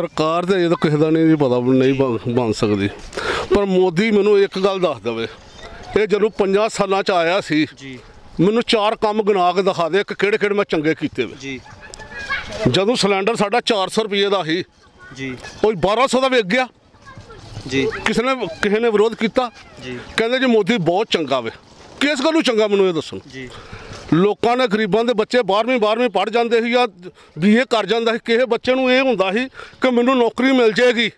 ਸਰਕਾਰ ਤੇ ਤਾਂ ਕਿਸੇ ਦਾ ਨਹੀਂ ਪਤਾ ਨਹੀਂ ਬਣ- ਸਕਦੀ। ਪਰ ਮੋਦੀ ਮੈਨੂੰ ਇੱਕ ਗੱਲ ਦੱਸ ਦੇਵੇ। ਇਹ ਜਦੋਂ 50 ਸਾਲਾਂ ਚ ਆਇਆ ਸੀ ਜੀ। ਮੈਨੂੰ ਚਾਰ ਕੰਮ ਗਿਣਾ ਕੇ ਦਿਖਾ ਦੇ ਕਿ ਕਿਹੜੇ ਕਿਹੜੇ ਮੈਂ ਚੰਗੇ ਕੀਤੇ ਵੇ। ਜੀ। ਜਦੋਂ ਸਿਲੰਡਰ ਸਾਡਾ 400 ਰੁਪਏ ਦਾ ਸੀ ਜੀ। ਉਹ 1200 ਦਾ ਵਿਕ ਗਿਆ। ਜੀ। ਕਿਸੇ ਨੇ ਕਿਸੇ ਨੇ ਵਿਰੋਧ ਕੀਤਾ। ਜੀ। ਕਹਿੰਦੇ ਜੀ ਮੋਦੀ ਬਹੁਤ ਚੰਗਾ ਵੇ। ਕਿਸ ਗੱਲੋਂ ਚੰਗਾ ਮੈਨੂੰ ਇਹ ਦੱਸੋ? ਜੀ। ਲੋਕਾਂ ਨੇ ਗਰੀਬਾਂ ਦੇ ਬੱਚੇ 12ਵੀਂ 12ਵੀਂ ਪੜ੍ਹ ਜਾਂਦੇ ਸੀ ਜਾਂ ਬੀਏ ਕਰ ਜਾਂਦਾ ਸੀ ਕਿਸੇ ਬੱਚੇ ਨੂੰ ਇਹ ਹੁੰਦਾ ਸੀ ਕਿ ਮੈਨੂੰ ਨੌਕਰੀ ਮਿਲ ਜਾਏਗੀ।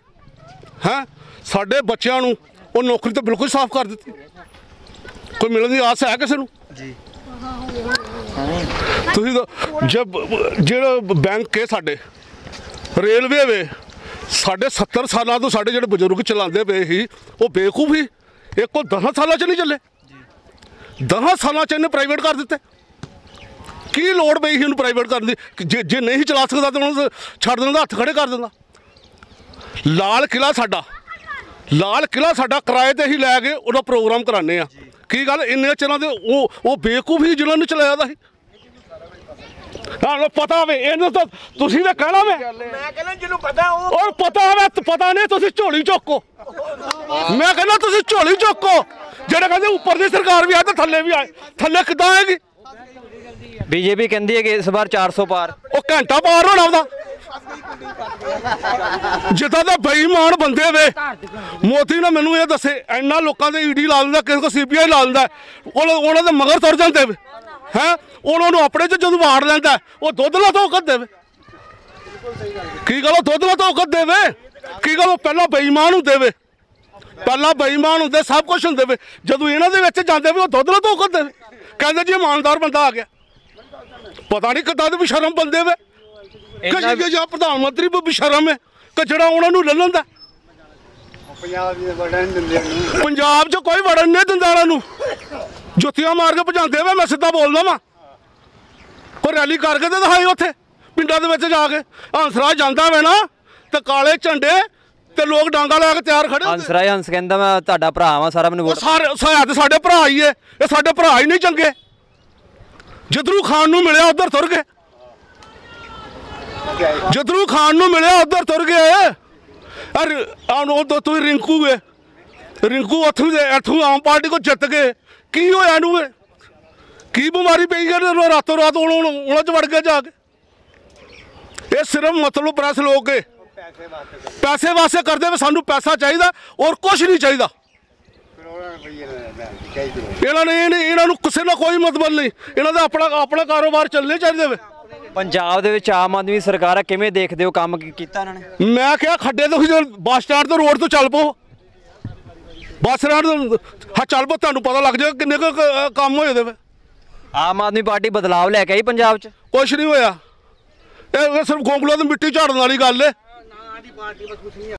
ਹੈ? ਸਾਡੇ ਬੱਚਿਆਂ ਨੂੰ ਉਹ ਨੌਕਰੀ ਤਾਂ ਬਿਲਕੁਲ ਸਾਫ਼ ਕਰ ਦਿੱਤੀ। ਕੋਈ ਮਿਲਣ ਦੀ ਆਸ ਹੈ ਕਿਸੇ ਨੂੰ? ਜੀ। ਤੁਸੀਂ ਜਬ ਜਿਹੜਾ ਬੈਂਕ ਹੈ ਸਾਡੇ ਰੇਲਵੇ ਵੇ ਸਾਡੇ 70 ਸਾਲਾਂ ਤੋਂ ਸਾਡੇ ਜਿਹੜੇ ਬਜ਼ੁਰਗ ਚਲਾਉਂਦੇ ਪਏ ਸੀ ਉਹ ਬੇਵਕੂਫ ਹੀ ਇੱਕ ਉਹ 10 ਸਾਲਾਂ ਚ ਨਹੀਂ ਚੱਲੇ। 10 ਸਾਲਾਂ ਚ ਇਹਨੇ ਪ੍ਰਾਈਵੇਟ ਕਰ ਦਿੱਤੇ। ਕੀ ਲੋੜ ਪਈ ਸੀ ਇਹਨੂੰ ਪ੍ਰਾਈਵੇਟ ਕਰਨ ਦੀ? ਜੇ ਜੇ ਨਹੀਂ ਚਲਾ ਸਕਦਾ ਤਾਂ ਉਹਨੂੰ ਛੱਡ ਦਿੰਦਾ ਹੱਥ ਖੜੇ ਕਰ ਦਿੰਦਾ। ਲਾਲ ਕਿਲਾ ਸਾਡਾ। ਲਾਲ ਕਿਲਾ ਸਾਡਾ ਕਿਰਾਏ ਤੇ ਹੀ ਲੈ ਕੇ ਉਹਦਾ ਪ੍ਰੋਗਰਾਮ ਕਰਾਣੇ ਆ। ਕੀ ਗੱਲ? ਇੰਨੇ ਚਿਰਾਂ ਦੇ ਉਹ ਉਹ ਬੇਵਕੂਫ ਹੀ ਜਿਨ੍ਹਾਂ ਨੂੰ ਚਲਾਇਆ ਦਾ ਸੀ। ਹਾਂ ਪਤਾ ਵੇ ਇਹਨੂੰ ਤਾਂ ਤੁਸੀਂ ਵੀ ਕਹਿਣਾ ਵੇ। ਮੈਂ ਕਹਿੰਦਾ ਜਿਹਨੂੰ ਪਤਾ ਉਹ ਔਰ ਪਤਾ ਵੇ ਪਤਾ ਨਹੀਂ ਤੁਸੀਂ ਝੋਲੀ ਚੁੱਕੋ। ਮੈਂ ਕਹਿੰਦਾ ਤੁਸੀਂ ਝੋਲੀ ਚੁੱਕੋ। ਜਿਹੜੇ ਕਹਿੰਦੇ ਉੱਪਰ ਦੀ ਸਰਕਾਰ ਵੀ ਆ ਤੇ ਥੱਲੇ ਵੀ ਆ ਥੱਲੇ ਕਿੱਦਾਂ ਆਏਗੀ? ਬੀਜੇਪੀ ਕਹਿੰਦੀ ਹੈ ਕਿ ਇਸ ਵਾਰ 400 ਪਾਰ। ਉਹ ਘੰਟਾ ਪਾਰ ਹੋਣਾ ਉਹਦਾ। ਜਿੱਦਾਂ ਦਾ ਬੇਈਮਾਨ ਬੰਦੇ ਵੇ। ਮੋਦੀ ਨੇ ਮੈਨੂੰ ਇਹ ਦੱਸੇ ਇੰਨਾ ਲੋਕਾਂ ਦੇ ਈਡੀ ਲਾ ਦਿੰਦਾ ਕਿਸੇ ਕੋ ਸੀਬੀਆਈ ਲਾ ਦਿੰਦਾ। ਉਹ ਉਹਨਾਂ ਦੇ ਮਗਰ ਤੁਰ ਜਾਂਦੇ ਵੇ। ਹੈ? ਉਹਨਾਂ ਨੂੰ ਆਪਣੇ ਚ ਜਦੋਂ ਵਾੜ ਲੈਂਦਾ ਉਹ ਦੁੱਧ ਲਾ ਤੋਂ ਕੱਢ ਦੇਵੇ ਕੀ ਗੱਲ ਦੁੱਧ ਲਾ ਤੋਂ ਕੱਢ ਦੇਵੇ ਕੀ ਗੱਲ? ਉਹ ਪਹਿਲਾਂ ਬੇਈਮਾਨ ਹੁੰਦੇ ਵੇ। ਪਹਿਲਾਂ ਬੇਈਮਾਨ ਹੁੰਦੇ ਸਭ ਕੁਝ ਹੁੰਦੇ ਵੇ। ਜਦੋਂ ਇਹਨਾਂ ਦੇ ਵਿੱਚ ਜਾਂਦੇ ਵੇ ਉਹ ਦੁੱਧ ਲਾ ਤੋਂ ਕੱਢ ਦੇਵੇ ਕਹਿੰਦੇ ਜੀ ਇਮਾਨਦਾਰ ਬੰਦਾ ਆ ਗਿਆ। ਪਤਾ ਨਹੀਂ ਕਿੱਦਾਂ ਦੇ ਵੀ ਸ਼ਰਮ ਬੰਦੇ ਵੇ। ਇਹਨਾਂ- ਕਿ ਜਾਂ ਪ੍ਰਧਾਨ ਮੰਤਰੀ ਵੀ ਬੇਸ਼ਰਮ ਹੈ ਕਿ ਜਿਹੜਾ ਉਹਨਾਂ ਨੂੰ ਲੈ ਲੈਂਦਾ। ਪੰਜਾਬ ਦੀ ਵੜਨ ਦਿੰਦੇ ਨੂੰ ਪੰਜਾਬ 'ਚ ਕੋਈ ਵੜਨ ਨਹੀਂ ਦਿੰਦਾ ਉਹਨਾਂ ਨੂੰ। ਜੁੱਤੀਆਂ ਮਾਰ ਕੇ ਭਜਾਉਂਦੇ ਵੇ ਮੈਂ ਸਿੱਧਾ ਬੋਲਦਾ ਵਾਂ। ਕੋਈ ਰੈਲੀ ਕਰਕੇ ਤੇ ਦਿਖਾਈ ਉੱਥੇ ਪਿੰਡਾਂ ਦੇ ਵਿੱਚ ਜਾ ਕੇ। ਹੰਸਰਾਜ ਜਾਂਦਾ ਵੇ ਨਾ ਤੇ ਕਾਲੇ ਝੰਡੇ ਤੇ ਲੋਕ ਡਾਂਗਾ ਲੈ ਕੇ ਤਿਆਰ ਖੜੇ ਹੁੰਦੇ। ਹੰਸਰਾਜ ਹੰਸ ਕਹਿੰਦਾ ਮੈਂ ਤੁਹਾਡਾ ਭਰਾ ਵਾਂ ਸਾਰਾ ਮੈਨੂੰ ਉਹ ਵੋਟ ਸਾਰੇ ਸਾਇਆ ਤੇ ਸਾਡੇ ਭਰਾ ਹੀ ਏ ਇਹ ਸਾਡੇ ਭਰਾ ਹੀ ਨਹੀਂ ਚੰਗੇ। ਜਿੱਧਰੂ ਖਾਨ ਨੂੰ ਮਿਲਿਆ ਉਧਰ ਤੁਰ ਗਏ। ਜਿੱਧਰੂ ਖਾਨ ਨੂੰ ਮਿਲਿਆ ਉਧਰ ਤੁਰ ਗਏ। ਅਰ ਆਨ ਉਹ ਤੋਂ ਰਿੰਕੂ ਏ। ਰਿੰਕੂ ਉੱਥੋਂ ਦੇ ਇੱਥੋਂ ਆਮ ਪਾਰਟੀ ਕੋ ਜਿੱਤ ਗਏ। ਕੀ ਹੋਇਆ ਨੂੰ ਇਹ? ਕੀ ਬਿਮਾਰੀ ਪਈ ਗਈ ਜਦੋਂ ਰਾਤੋਂ ਰਾਤ ਉਹਨਾਂ ਚ ਵੜ ਕੇ ਜਾ ਕੇ। ਇਹ ਸਿਰਫ ਮਤਲਬ ਪ੍ਰੈਸ ਲੋਕ ਕੇ ਪੈਸੇ ਵਾਸਤੇ ਪੈਸੇ ਵਾਸਤੇ ਕਰਦੇ ਵੇ ਸਾਨੂੰ ਪੈਸਾ ਚਾਹੀਦਾ ਔਰ ਕੁਝ ਨਹੀਂ ਚਾਹੀਦਾ। ਇਹਨਾਂ ਨੇ ਇਹਨੇ- ਨੂੰ ਕਿਸੇ ਨਾਲ ਕੋਈ ਮਤਲਬ ਨਹੀਂ। ਇਹਨਾਂ ਦਾ ਆਪਣਾ ਆਪਣਾ ਕਾਰੋਬਾਰ ਚੱਲਣੇ ਚਾਹੀਦੇ ਵੇ। ਪੰਜਾਬ ਦੇ ਵਿੱਚ ਆਮ ਆਦਮੀ ਸਰਕਾਰ ਹੈ ਕਿਵੇਂ ਦੇਖਦੇ ਹੋ ਕੰਮ ਕੀ ਕੀਤਾ ਇਹਨਾਂ ਨੇ? ਮੈਂ ਕਿਹਾ ਖੱਡੇ ਤੋਂ ਜਦੋਂ ਬੱਸ ਸਟੈਂਡ ਤੋਂ ਰੋਡ ਤੋਂ ਚੱਲ ਪੋ ਬੱਸ ਸਟੈਂਡ ਤੋਂ ਹਾਂ ਚੱਲ ਪੋ ਤੁਹਾਨੂੰ ਪਤਾ ਲੱਗ ਜਾਏਗਾ ਕਿੰਨੇ ਕੁ ਕੰਮ ਹੋਏ ਦੇ ਵੇ ਆਮ ਆਦਮੀ ਪਾਰਟੀ ਬਦਲਾਵ ਲੈ ਕੇ ਆਈ ਪੰਜਾਬ 'ਚ? ਕੁਛ ਨਹੀਂ ਹੋਇਆ। ਇਹ ਸਿਰਫ ਗੋਂਗਲੋਂ ਦੀ ਮਿੱਟੀ ਝਾੜਨ ਵਾਲੀ ਗੱਲ ਏ। ਦੀ ਪਾਰਟੀ ਬਸ ਕੁਛ ਨਹੀਂ